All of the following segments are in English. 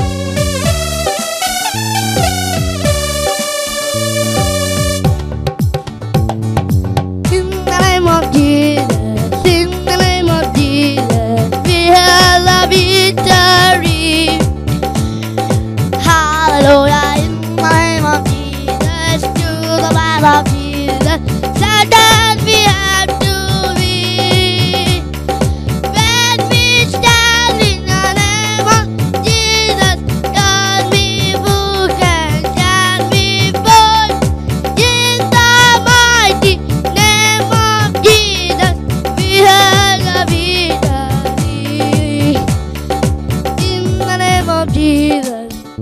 Thank you.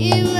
Even